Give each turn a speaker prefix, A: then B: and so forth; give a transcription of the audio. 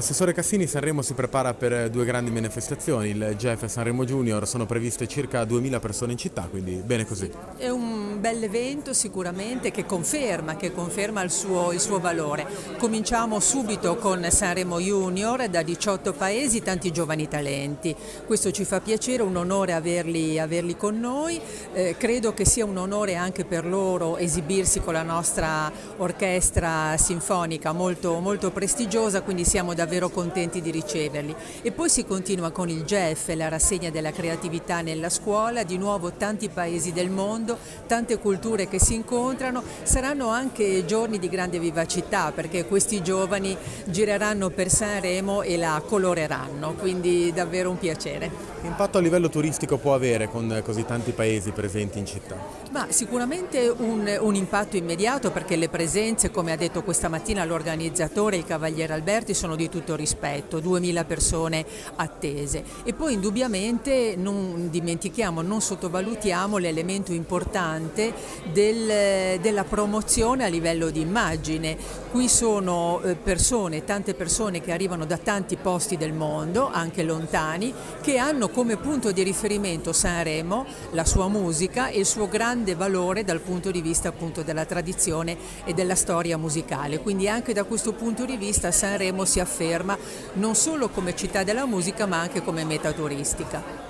A: Assessore Cassini, Sanremo si prepara per due grandi manifestazioni, il GEF e Sanremo Junior, sono previste circa 2000 persone in città, quindi bene così.
B: È un bel evento sicuramente che conferma, che conferma il, suo, il suo valore. Cominciamo subito con Sanremo Junior, da 18 paesi, tanti giovani talenti. Questo ci fa piacere, un onore averli, averli con noi, eh, credo che sia un onore anche per loro esibirsi con la nostra orchestra sinfonica molto, molto prestigiosa, quindi siamo davvero contenti di riceverli. E poi si continua con il GEF, la rassegna della creatività nella scuola, di nuovo tanti paesi del mondo, tante culture che si incontrano, saranno anche giorni di grande vivacità perché questi giovani gireranno per Sanremo e la coloreranno, quindi davvero un piacere.
A: Che impatto a livello turistico può avere con così tanti paesi presenti in città?
B: Ma sicuramente un, un, impatto immediato perché le presenze, come ha detto questa mattina l'organizzatore, il Cavaliere Alberti, sono di tutto rispetto, 2000 persone attese. E poi indubbiamente non dimentichiamo, non sottovalutiamo l'elemento importante del, della promozione a livello di immagine. Qui sono eh, persone, tante persone che arrivano da tanti posti del mondo, anche lontani, che hanno come punto di riferimento Sanremo, la sua musica e il suo grande valore dal punto di vista appunto della tradizione e della storia musicale. Quindi anche da questo punto di vista Sanremo si afferma non solo come città della musica ma anche come meta turistica.